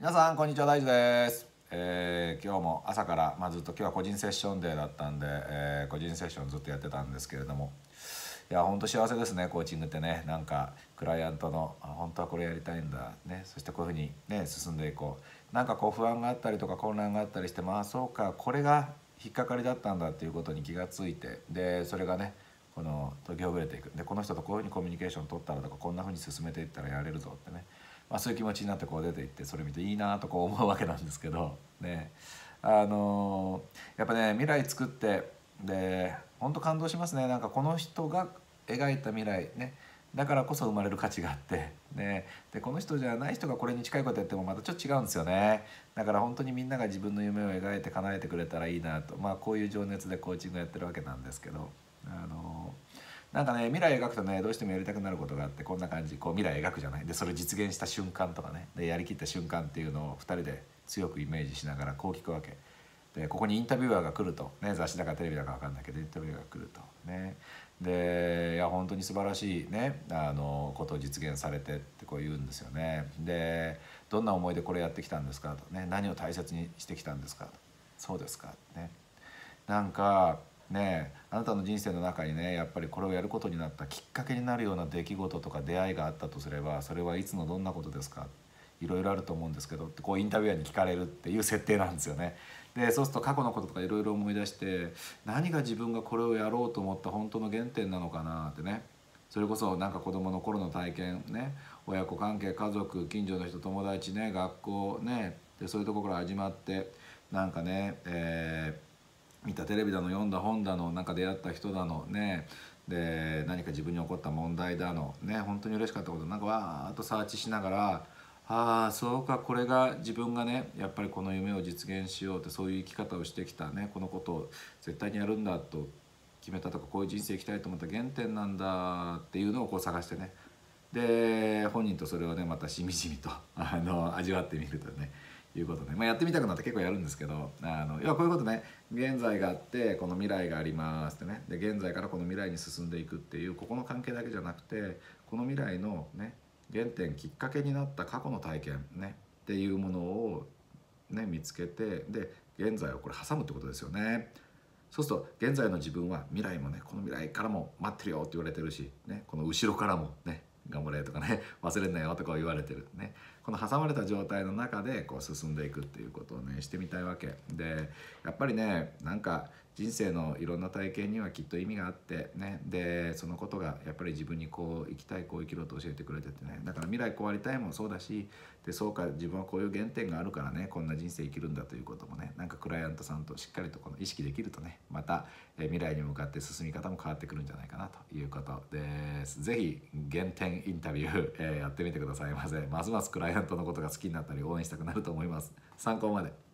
皆さんこんにちは大地です、えー今日も朝から、まあ、ずっと今日は個人セッションデーだったんで、えー個人セッションずっとやってたんですけれども。いや本当幸せですねコーチングってね。なんかクライアントのあ本当はこれやりたいんだ。ねそしてこういうふうにね進んでいこう。なんかこう不安があったりとか混乱があったりしてまあそうかこれが引っかかりだったんだっていうことに気がついてでそれがねこの解きほぐれていく。でこの人とこういうふうにコミュニケーション取ったらとかこんなふうに進めていったらやれるぞってね、まあ、そういう気持ちになってこう出ていってそれ見ていいなとこう思うわけなんですけどね。あのやっぱね未来作ってで本当感動しますね。なんかこの人が描いた未来ね。だからこそ生まれる価値があって、ね、でこの人じゃない人がこれに近いことやってもまたちょっと違うんですよね。だから本当にみんなが自分の夢を描いて叶えてくれたらいいなと。まあこういう情熱でコーチングやってるわけなんですけど。なんかね未来描くとねどうしてもやりたくなることがあってこんな感じこう未来描くじゃない。でそれ実現した瞬間とかね。でやりきった瞬間っていうのを2人で強くイメージしながらこう聞くわけ。でここにインタビュアーが来ると、ね、雑誌だかテレビだか分かんないけどインタビュアーが来ると。ね。でいや本当に素晴らしいねあのことを実現されてってこう言うんですよね。でどんな思いでこれやってきたんですかと、ね、何を大切にしてきたんですかと。そうですか。ね。なんかねあなたの人生の中にねやっぱりこれをやることになったきっかけになるような出来事とか出会いがあったとすればそれはいつのどんなことですか？いろいろあると思うんですけどってこうインタビュアーに聞かれるっていう設定なんですよね。でそうすると過去のこととかいろいろ思い出して何が自分がこれをやろうと思った本当の原点なのかなってねそれこそなんか子供の頃の体験ね親子関係家族近所の人友達ね学校ねでそういうところから始まってなんかね、えー見たテレビだの読んだ本だのなんか出会った人だのね。で何か自分に起こった問題だの。ね本当に嬉しかったこと。なんかわーっとサーチしながらああそうかこれが自分がねやっぱりこの夢を実現しようってそういう生き方をしてきたね。このことを絶対にやるんだと決めたとかこういう人生生きたいと思った原点なんだっていうのをこう探してね。で本人とそれをねまたしみじみとあの味わってみるとね。いうことね、まあ、やってみたくなって結構やるんですけどあの要はこういうことね。現在があってこの未来がありますってね。で現在からこの未来に進んでいくっていうここの関係だけじゃなくてこの未来のね原点きっかけになった過去の体験ね。っていうものをね見つけてで現在をこれ挟むってことですよね。そうすると現在の自分は未来もねこの未来からも待ってるよって言われてるし、ね、この後ろからもね頑張れとかね忘れんなよとか言われてるね。この挟まれた状態の中でこう進んでいくっていうことをねしてみたいわけ。でやっぱりねなんか人生のいろんな体験にはきっと意味があってね。でそのことがやっぱり自分にこう生きたいこう生きろと教えてくれててね。だから未来こうありたいもそうだしでそうか自分はこういう原点があるからねこんな人生生きるんだということもね。なんかクライアントさんとしっかりとこの意識できるとねまた、未来に向かって進み方も変わってくるんじゃないかなということです。ぜひ原点インタビュー、えーやってみてくださいませ。ますますイアントのことが好きになったり応援したくなると思います。参考まで。